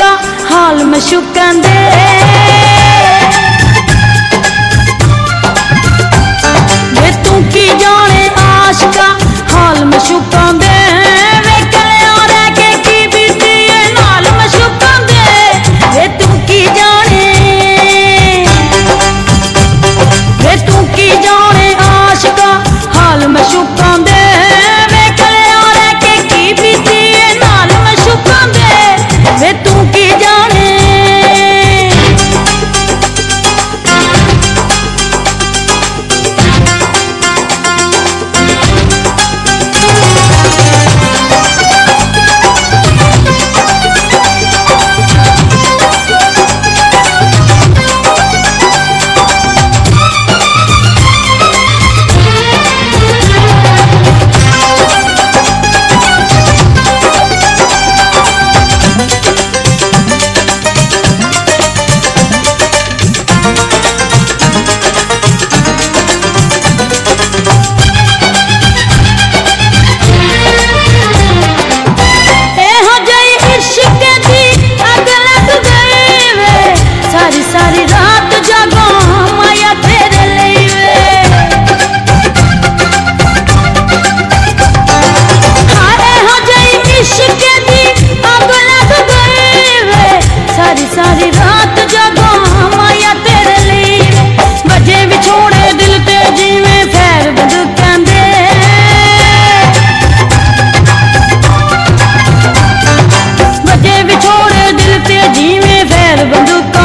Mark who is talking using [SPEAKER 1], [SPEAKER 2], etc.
[SPEAKER 1] हाल मशूकां दे तू की जा आबादी फैल बंदूकों